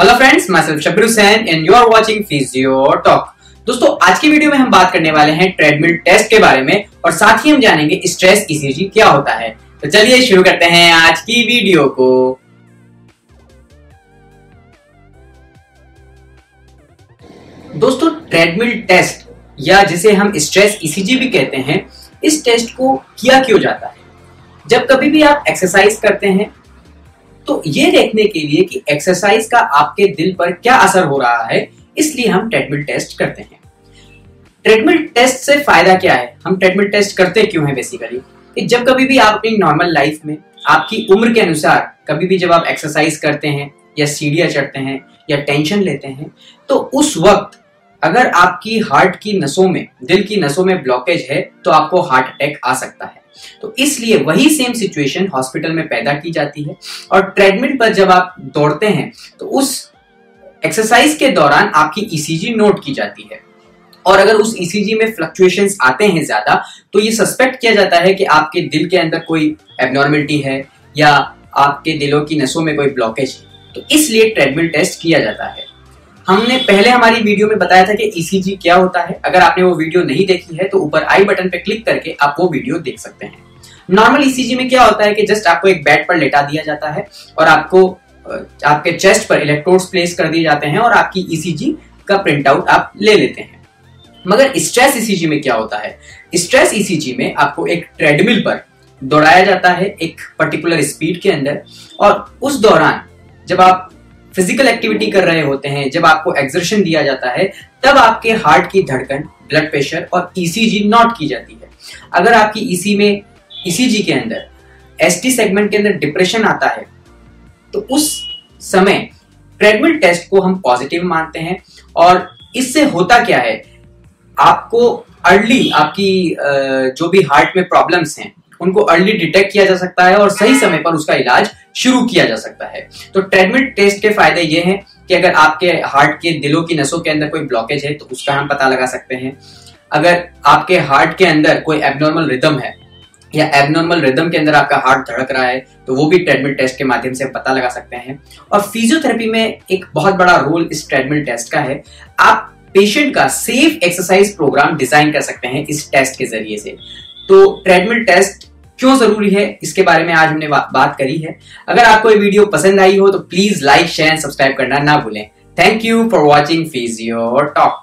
Hello friends मैं सिर्फ़ Shabbir Hussain and you are watching physio talk दोस्तों, आज की वीडियो में हम बात करने वाले हैं ट्रेडमिल टेस्ट के बारे में और साथ ही हम जानेंगे स्ट्रेस ईसीजी क्या होता है। तो चलिए शुरू करते हैं आज की वीडियो को। दोस्तों ट्रेडमिल टेस्ट या जिसे हम स्ट्रेस ईसीजी भी कहते हैं, इस टेस्ट को किया क्यों जाता है? जब कभी भी आप एक्सरसाइज करते हैं तो ये देखने के लिए कि एक्सरसाइज का आपके दिल पर क्या असर हो रहा है, इसलिए हम ट्रेडमिल टेस्ट करते हैं। ट्रेडमिल टेस्ट से फ़ायदा क्या है? हम ट्रेडमिल टेस्ट करते क्यों हैं बेसिकली कि जब कभी भी आप अपनी नॉर्मल लाइफ में आपकी उम्र के अनुसार कभी भी जब आप एक्सरसाइज करते हैं, या सीढ़ियाँ चढ़ते हैं, या टेंशन लेते हैं तो उस वक्त अगर आपकी हार्ट की नसों में, दिल की नसों में ब्लॉकेज है तो आपको हार्ट अटैक आ सकता है। तो इसलिए वही सेम सिचुएशन हॉस्पिटल में पैदा की जाती है। और ट्रेडमिल पर जब आप दौड़ते हैं तो उस एक्सरसाइज के दौरान आपकी ईसीजी e नोट की जाती है। और अगर उस ईसीजी e में फ्लक्चुएशन आते हैं ज़्यादा तो ये सस्पेक्ट किया जाता है कि आपके दिल के अंदर कोई एबनॉर्मेलिटी है या आपके दिलों की नसों में कोई ब्लॉकेज है। तो इसलिए ट्रेडमिल टेस्ट किया जाता है। हमने पहले हमारी वीडियो में बताया था कि ईसीजी e क्या होता है। अगर आपने वो वीडियो नहीं देखी है तो ऊपर आई बटन पे क्लिक करके आप वो वीडियो देख सकते हैं। नॉर्मल ईसीजी में क्या होता है कि जस्ट आपको एक बेड पर लेटा दिया जाता है और आपको आपके चेस्ट पर इलेक्ट्रोड्स प्लेस कर दिए जाते हैं और आपकी ईसीजी का प्रिंट आउट आप ले लेते हैं। मगर स्ट्रेस ईसीजी में क्या होता है? स्ट्रेस ईसीजी में आपको एक ट्रेडमिल पर दौड़ाया जाता है एक पर्टिकुलर स्पीड के अंदर और उस दौरान जब आप फ़िज़िकल एक्टिविटी कर रहे होते हैं, जब आपको एक्सर्शन दिया जाता है, तब आपके हार्ट की धड़कन ब्लड प्रेशर और ईसीजी e नोट की जाती है। अगर आपकी ईसी e में ईसीजी e के अंदर एसटी सेगमेंट के अंदर डिप्रेशन आता है तो उस समय ट्रेडमिल टेस्ट को हम पॉजिटिव मानते हैं और इससे होता क्या है? आपको अर्ली आपकी जो भी हार्ट में प्रॉब्लम्स हैं उनको अर्ली डिटेक्ट किया जा सकता है और सही समय पर उसका इलाज शुरू किया जा सकता है। तो ट्रेडमिल टेस्ट के फ़ायदे ये हैं कि अगर आपके हार्ट के दिलों की नसों के अंदर कोई ब्लॉकेज है तो उसका हम पता लगा सकते हैं। अगर आपके हार्ट के अंदर कोई एबनॉर्मल रिदम है, या एबनॉर्मल रिदम के अंदर आपका हार्ट धड़क रहा है तो वो भी ट्रेडमिल टेस्ट के माध्यम से पता लगा सकते हैं। और फिजियोथेरेपी में एक बहुत बड़ा रोल इस ट्रेडमिल टेस्ट का है। आप पेशेंट का सेफ़ एक्सरसाइज प्रोग्राम डिज़ाइन कर सकते हैं इस टेस्ट के ज़रिए से। तो ट्रेडमिल टेस्ट क्यों ज़रूरी है? इसके बारे में आज हमने बात करी है। अगर आपको ये वीडियो पसंद आई हो तो प्लीज़ लाइक, शेयर सब्सक्राइब करना ना भूलें। Thank you for watching physio talk